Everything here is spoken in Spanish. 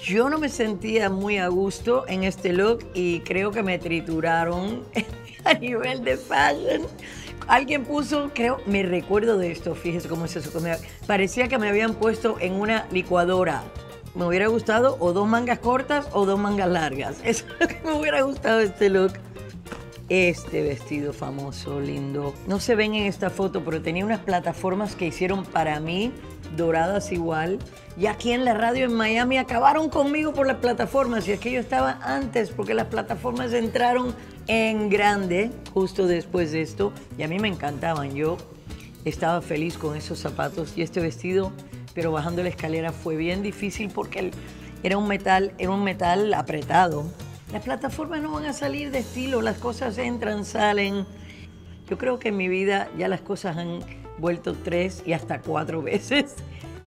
Yo no me sentía muy a gusto en este look y creo que me trituraron a nivel de fashion. Alguien puso, creo, me recuerdo de esto, fíjese cómo es eso. que parecía que me habían puesto en una licuadora. Me hubiera gustado o dos mangas cortas o dos mangas largas. Eso es lo que me hubiera gustado este look. Este vestido famoso, lindo. No se ven en esta foto, pero tenía unas plataformas que hicieron para mí, doradas igual. Y aquí en la radio en Miami acabaron conmigo por las plataformas. Y es que yo estaba antes, porque las plataformas entraron en grande justo después de esto. Y a mí me encantaban. Yo estaba feliz con esos zapatos y este vestido, pero bajando la escalera fue bien difícil porque era un metal, era un metal apretado. Las plataformas no van a salir de estilo, las cosas entran, salen. Yo creo que en mi vida ya las cosas han vuelto tres y hasta cuatro veces